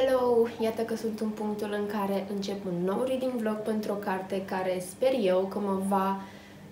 Hello, hello! Iată că sunt în punctul în care încep un nou reading vlog pentru o carte care sper eu că mă va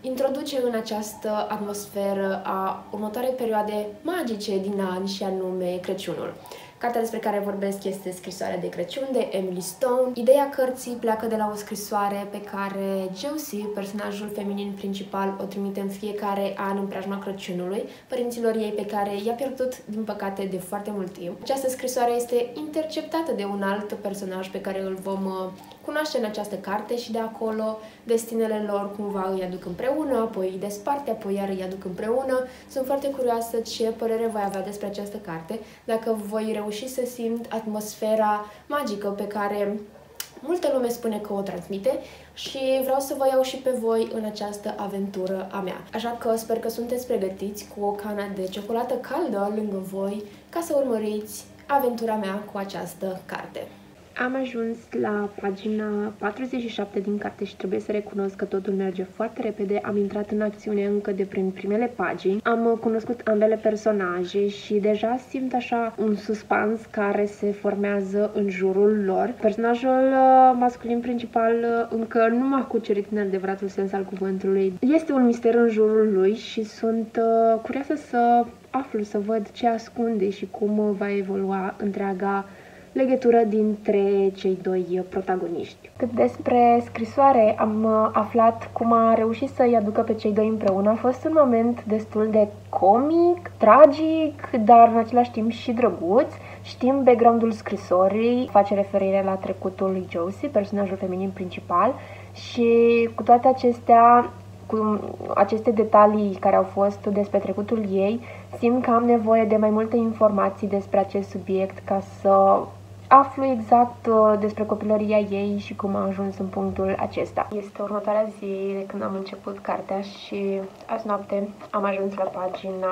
introduce în această atmosferă a următoarei perioade magice din an și anume Crăciunul. Cartea despre care vorbesc este Scrisoarea de Crăciun de Emily Stone. Ideea cărții pleacă de la o scrisoare pe care Josie, personajul feminin principal, o trimite în fiecare an în preajma Crăciunului, părinților ei pe care i-a pierdut, din păcate, de foarte mult timp. Această scrisoare este interceptată de un alt personaj pe care îl vom uh, cunoaște în această carte și de acolo destinele lor cumva îi aduc împreună, apoi îi desparte, apoi iar îi aduc împreună. Sunt foarte curioasă ce părere voi avea despre această carte, dacă voi reuși să simt atmosfera magică pe care multă lume spune că o transmite și vreau să vă iau și pe voi în această aventură a mea. Așa că sper că sunteți pregătiți cu o cană de ciocolată caldă lângă voi ca să urmăriți aventura mea cu această carte. Am ajuns la pagina 47 din carte și trebuie să recunosc că totul merge foarte repede. Am intrat în acțiune încă de prin primele pagini. Am cunoscut ambele personaje și deja simt așa un suspans care se formează în jurul lor. Personajul uh, masculin principal uh, încă nu m-a cucerit în adevăratul sens al cuvântului. Este un mister în jurul lui și sunt uh, curioasă să aflu, să văd ce ascunde și cum va evolua întreaga legătură dintre cei doi protagoniști. Cât despre scrisoare, am uh, aflat cum a reușit să-i aducă pe cei doi împreună. A fost un moment destul de comic, tragic, dar în același timp și drăguț. Știm background-ul scrisorii, face referire la trecutul lui Josie, personajul feminin principal, și cu toate acestea, cu aceste detalii care au fost despre trecutul ei, simt că am nevoie de mai multe informații despre acest subiect ca să aflu exact uh, despre copilăria ei și cum a ajuns în punctul acesta. Este următoarea zi de când am început cartea și azi noapte am ajuns la pagina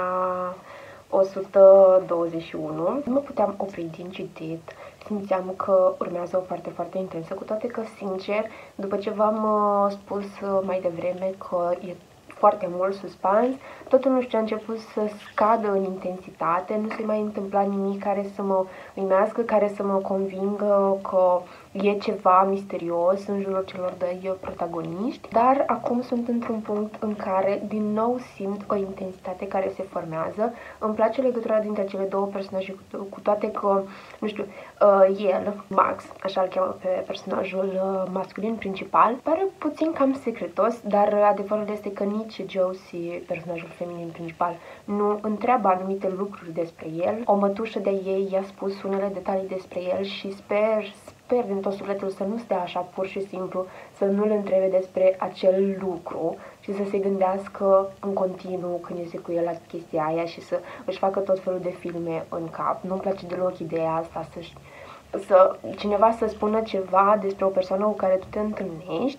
121. Nu mă puteam opri din citit. Simțeam că urmează o foarte, foarte intensă, cu toate că, sincer, după ce v-am uh, spus uh, mai devreme că e foarte mult suspans, totul nu știu, a început să scadă în intensitate, nu se mai întâmpla nimic care să mă uimească, care să mă convingă că e ceva misterios în jurul celor doi protagoniști, dar acum sunt într-un punct în care din nou simt o intensitate care se formează. Îmi place legătura dintre cele două personaje, cu toate că, nu știu, uh, el, Max, așa îl cheamă pe personajul uh, masculin principal, pare puțin cam secretos, dar adevărul este că nici Josie, personajul feminin principal, nu întreabă anumite lucruri despre el. O mătușă de ei i-a spus unele detalii despre el și sper, sper din tot sufletul să nu stea așa pur și simplu, să nu-l întrebe despre acel lucru și să se gândească în continuu când iese cu el la chestia aia și să își facă tot felul de filme în cap. Nu-mi place deloc ideea asta să, să cineva să spună ceva despre o persoană cu care tu te întâlnești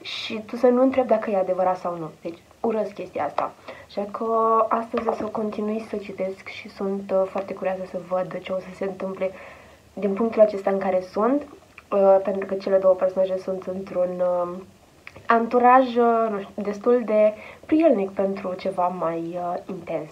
și tu să nu întrebi dacă e adevărat sau nu. Deci urăsc chestia asta. Așa că astăzi o să continui să citesc și sunt uh, foarte curioasă să văd ce o să se întâmple din punctul acesta în care sunt, uh, pentru că cele două personaje sunt într-un uh, anturaj nu știu, destul de prielnic pentru ceva mai intens.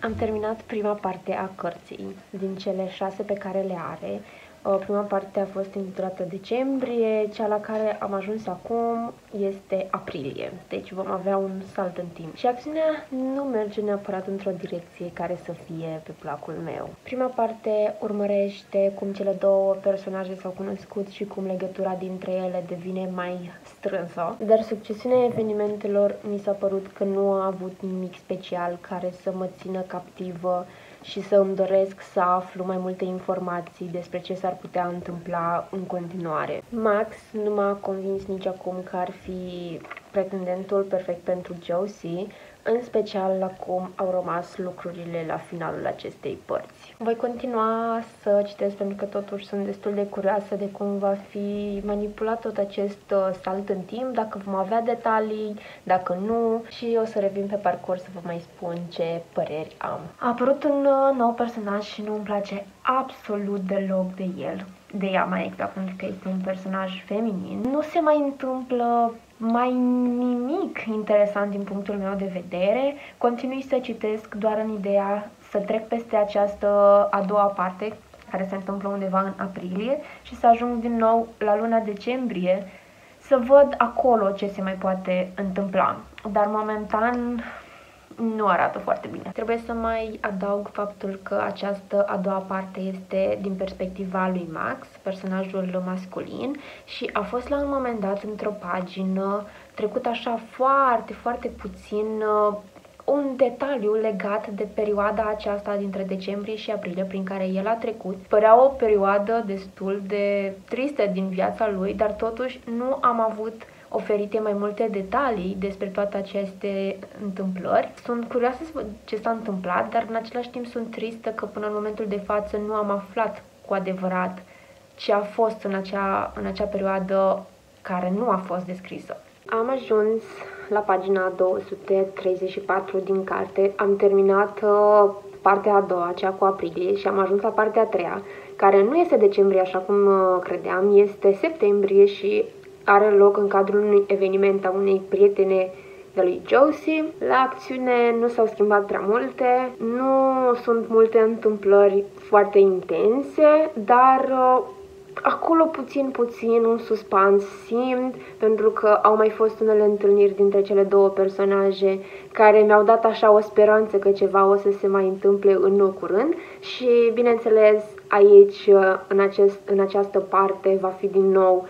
Am terminat prima parte a cărții din cele șase pe care le are Uh, prima parte a fost intitulată Decembrie, cea la care am ajuns acum este aprilie, deci vom avea un salt în timp. Și acțiunea nu merge neapărat într-o direcție care să fie pe placul meu. Prima parte urmărește cum cele două personaje s-au cunoscut și cum legătura dintre ele devine mai strânsă, dar succesiunea evenimentelor mi s-a părut că nu a avut nimic special care să mă țină captivă și să îmi doresc să aflu mai multe informații despre ce s-ar putea întâmpla în continuare. Max nu m-a convins nici acum că ar fi pretendentul perfect pentru Josie, în special la cum au rămas lucrurile la finalul acestei părți. Voi continua să citesc pentru că totuși sunt destul de curioasă de cum va fi manipulat tot acest uh, salt în timp, dacă vom avea detalii, dacă nu și o să revin pe parcurs să vă mai spun ce păreri am. A apărut un uh, nou personaj și nu îmi place absolut deloc de el de ea mai exact, pentru că este un personaj feminin. Nu se mai întâmplă mai nimic interesant din punctul meu de vedere. Continui să citesc doar în ideea să trec peste această a doua parte, care se întâmplă undeva în aprilie, și să ajung din nou la luna decembrie, să văd acolo ce se mai poate întâmpla. Dar momentan nu arată foarte bine. Trebuie să mai adaug faptul că această a doua parte este din perspectiva lui Max, personajul masculin, și a fost la un moment dat într-o pagină trecut așa foarte, foarte puțin uh, un detaliu legat de perioada aceasta dintre decembrie și aprilie prin care el a trecut. Părea o perioadă destul de tristă din viața lui, dar totuși nu am avut oferite mai multe detalii despre toate aceste întâmplări. Sunt curioasă să văd ce s-a întâmplat, dar în același timp sunt tristă că până în momentul de față nu am aflat cu adevărat ce a fost în acea, în acea perioadă care nu a fost descrisă. Am ajuns la pagina 234 din carte, am terminat uh, partea a doua, cea cu aprilie, și am ajuns la partea a treia, care nu este decembrie așa cum uh, credeam, este septembrie și are loc în cadrul unui eveniment a unei prietene de lui Josie. La acțiune nu s-au schimbat prea multe, nu sunt multe întâmplări foarte intense, dar uh, acolo puțin puțin un suspans simt, pentru că au mai fost unele întâlniri dintre cele două personaje care mi-au dat așa o speranță că ceva o să se mai întâmple în nou curând și bineînțeles aici, uh, în, acest, în această parte, va fi din uh,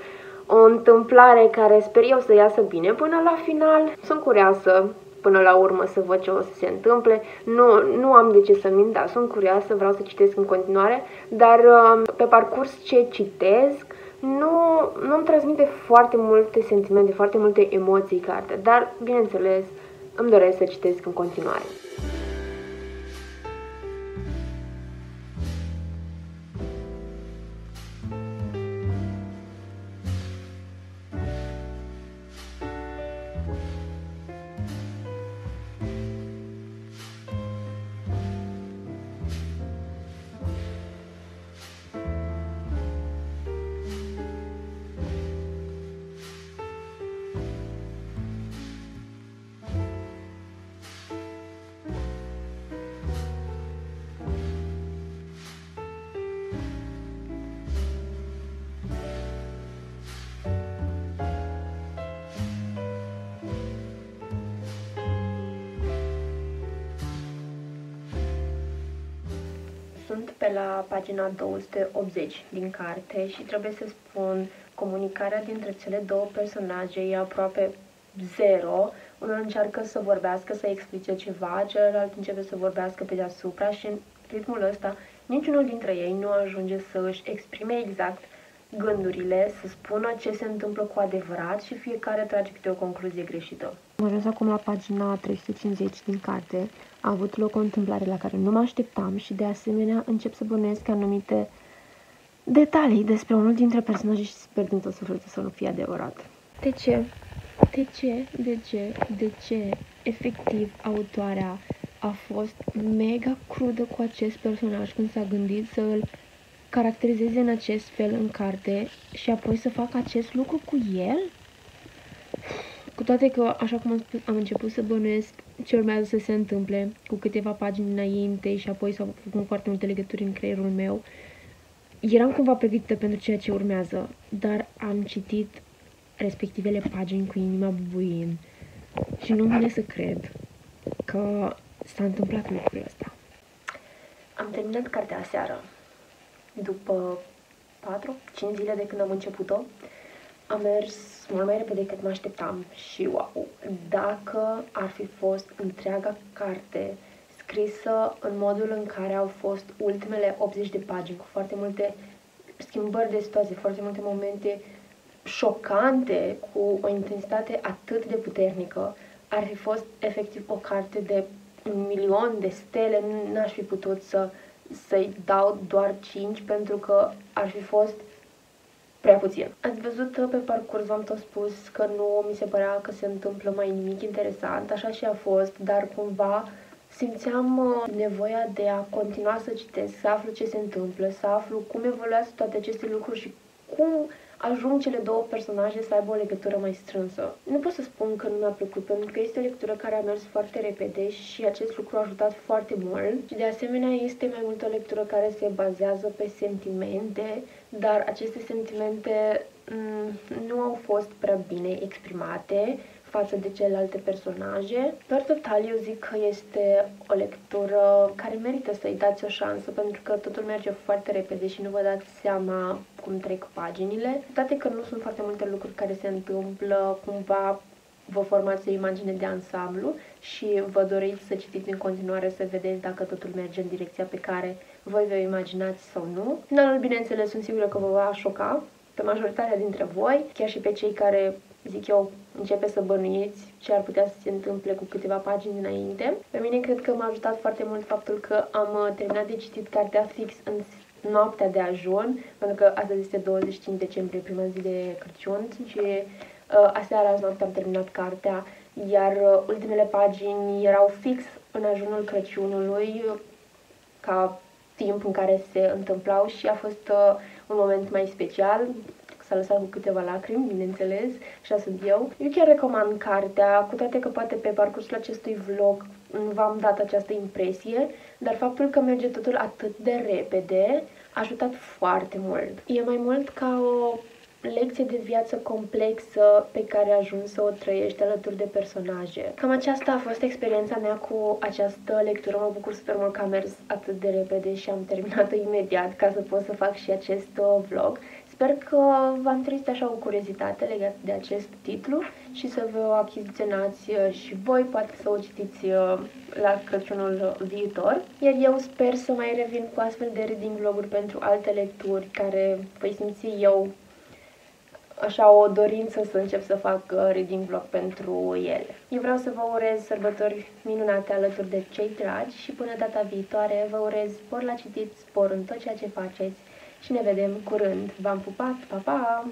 o întâmplare care sper eu să iasă bine până la final. Sunt curioasă până la urmă să văd ce o să se întâmple. Nu, nu am de ce să mint, dar sunt curioasă, vreau să citesc în continuare, dar um, pe parcurs ce citesc nu, nu îmi transmite foarte multe sentimente, foarte multe emoții carte, dar, bineînțeles, îmi doresc să citesc în continuare. Sunt pe la pagina 280 din carte și trebuie să spun comunicarea dintre cele două personaje e aproape zero. Unul încearcă să vorbească, să explice ceva, celălalt începe să vorbească pe deasupra și în ritmul ăsta niciunul dintre ei nu ajunge să își exprime exact gândurile, să spună ce se întâmplă cu adevărat și fiecare trage câte o concluzie greșită. Am ajuns acum la pagina 350 din carte. A avut loc o întâmplare la care nu mă așteptam și de asemenea încep să bănuiesc anumite detalii despre unul dintre personaje și sper din tot sufletul să nu fie adevărat. De ce? De ce? De ce? De ce? Efectiv, autoarea a fost mega crudă cu acest personaj când s-a gândit să îl caracterizeze în acest fel în carte și apoi să facă acest lucru cu el? Cu toate că, așa cum am, spus, am început să bănuiesc ce urmează să se întâmple cu câteva pagini înainte și apoi s-au făcut foarte multe legături în creierul meu, eram cumva pregătită pentru ceea ce urmează, dar am citit respectivele pagini cu inima bubuind și nu vine să cred că s-a întâmplat lucrul ăsta. Am terminat cartea aseară, după 4-5 zile de când am început-o. Am mers mult mai repede decât mă așteptam și wow, dacă ar fi fost întreaga carte scrisă în modul în care au fost ultimele 80 de pagini, cu foarte multe schimbări de situație, foarte multe momente șocante, cu o intensitate atât de puternică, ar fi fost efectiv o carte de un milion de stele, n-aș fi putut să, să-i dau doar 5 pentru că ar fi fost prea puțin. Ați văzut pe parcurs, v-am tot spus că nu mi se părea că se întâmplă mai nimic interesant, așa și a fost, dar cumva simțeam uh, nevoia de a continua să citesc, să aflu ce se întâmplă, să aflu cum evoluează toate aceste lucruri și cum ajung cele două personaje să aibă o legătură mai strânsă. Nu pot să spun că nu mi-a plăcut, pentru că este o lectură care a mers foarte repede și acest lucru a ajutat foarte mult. Și de asemenea este mai mult o lectură care se bazează pe sentimente, dar aceste sentimente mm, nu au fost prea bine exprimate față de celelalte personaje. Per total, eu zic că este o lectură care merită să-i dați o șansă, pentru că totul merge foarte repede și nu vă dați seama cum trec paginile. Toate că nu sunt foarte multe lucruri care se întâmplă, cumva vă formați o imagine de ansamblu și vă doriți să citiți în continuare să vedeți dacă totul merge în direcția pe care voi vă imaginați sau nu. Finalul, bineînțeles, sunt sigură că vă va șoca pe majoritatea dintre voi, chiar și pe cei care zic eu, începe să bănuiți ce ar putea să se întâmple cu câteva pagini înainte. Pe mine cred că m-a ajutat foarte mult faptul că am uh, terminat de citit cartea fix în noaptea de ajun, pentru că astăzi este 25 decembrie, prima zi de Crăciun și uh, aseară azi noapte am terminat cartea, iar uh, ultimele pagini erau fix în ajunul Crăciunului, ca timp în care se întâmplau și a fost uh, un moment mai special s-a lăsat cu câteva lacrimi, bineînțeles, așa sunt eu. Eu chiar recomand cartea, cu toate că poate pe parcursul acestui vlog v-am dat această impresie, dar faptul că merge totul atât de repede a ajutat foarte mult. E mai mult ca o lecție de viață complexă pe care ajuns să o trăiești alături de personaje. Cam aceasta a fost experiența mea cu această lectură. Mă bucur super mult că a mers atât de repede și am terminat-o imediat ca să pot să fac și acest uh, vlog. Sper că v-am trezit așa o curiozitate legată de acest titlu și să vă achiziționați uh, și voi, poate să o citiți uh, la Crăciunul viitor. Iar eu sper să mai revin cu astfel de reading vloguri pentru alte lecturi care voi simți eu așa o dorință să încep să fac uh, reading vlog pentru ele. Eu vreau să vă urez sărbători minunate alături de cei dragi și până data viitoare vă urez spor la citit, spor în tot ceea ce faceți și ne vedem curând. V-am pupat, pa, pa!